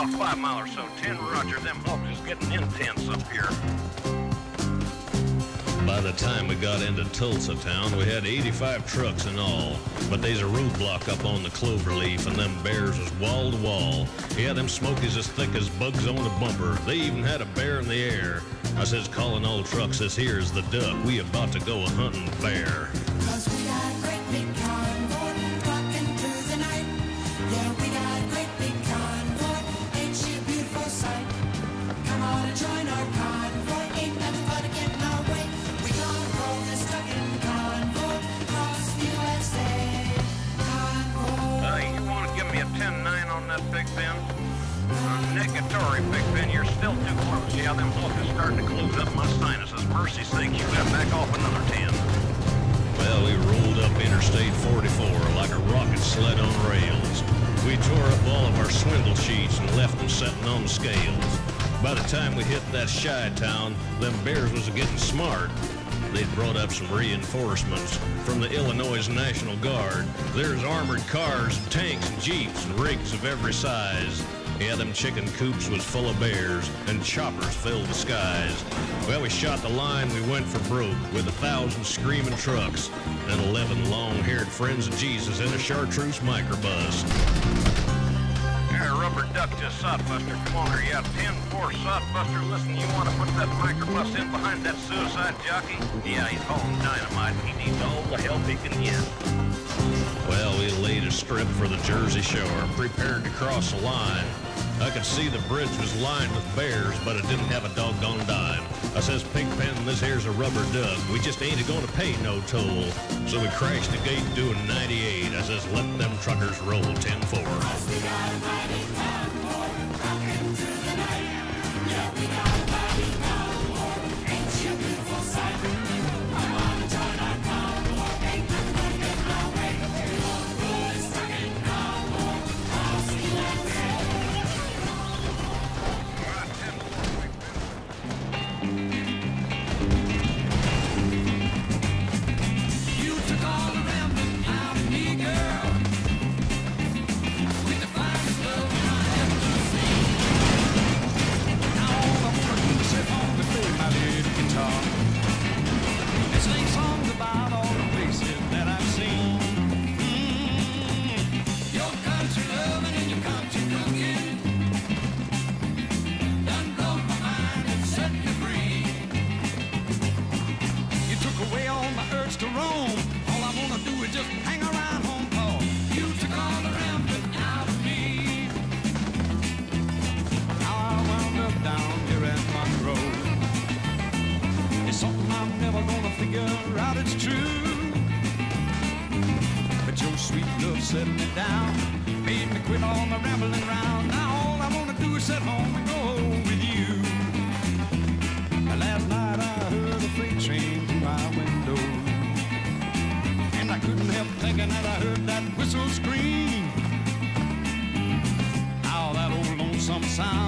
about five or so. 10 Roger, them is getting intense up here. By the time we got into Tulsa town, we had 85 trucks in all. But there's a roadblock up on the cloverleaf, and them bears was wall to wall. Yeah, them smokies as thick as bugs on a bumper. They even had a bear in the air. I says, calling all trucks, this here's the duck. We about to go a hunting bear. Still too close. Yeah, them is starting to close up my sinuses. Mercy sake, you gotta back off another 10. Well, we rolled up Interstate 44 like a rocket sled on rails. We tore up all of our swindle sheets and left them setting on the scales. By the time we hit that shy town, them bears was getting smart. They'd brought up some reinforcements from the Illinois National Guard. There's armored cars tanks jeeps and rigs of every size. Yeah, them chicken coops was full of bears, and choppers filled the skies. Well, we shot the line, we went for broke, with a thousand screaming trucks, and eleven long-haired friends of Jesus in a chartreuse microbus. Here, rubber duck to Sodbuster. Come on here, yeah, 10-4 Sodbuster. Listen, you want to put that microbus in behind that suicide jockey? Yeah, he's hauling dynamite. He needs all the help he can get. Well, we laid a strip for the Jersey Shore, prepared to cross the line. I could see the bridge was lined with bears, but it didn't have a doggone dime. I says, Pigpen, this here's a rubber duck. We just ain't a-gonna pay no toll. So we crashed the gate doing 98. I says, let them truckers roll 10-4. It's true. But your sweet love settled me down, made me quit all my rambling round. Now all I wanna do is sit home and go with you. Last night I heard a freight train through my window. And I couldn't help thinking that I heard that whistle scream. How that old lonesome sound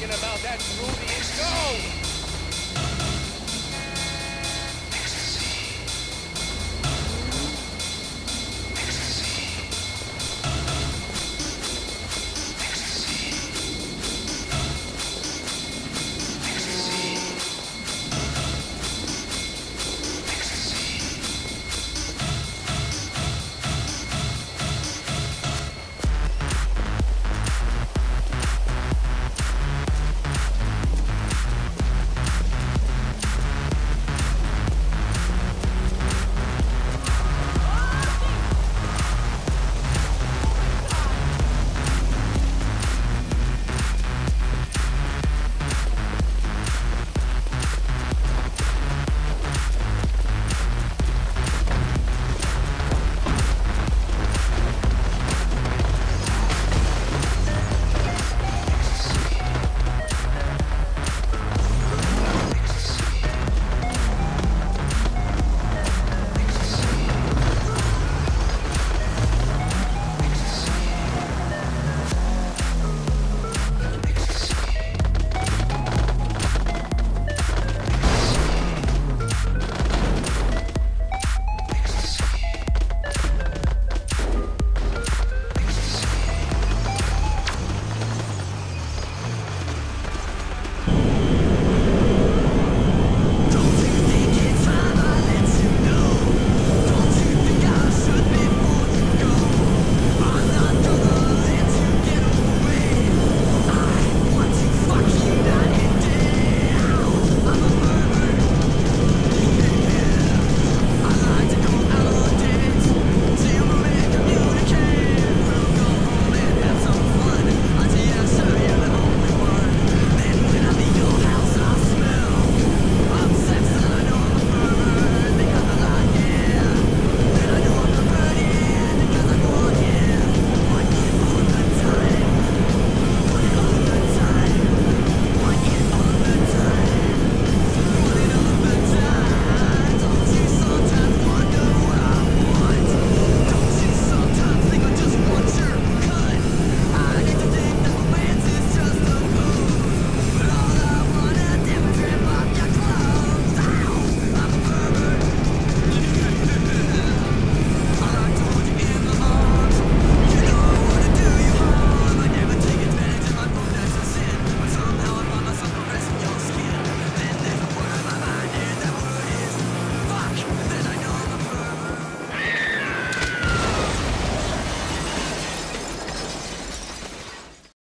thinking about that Ruby and go!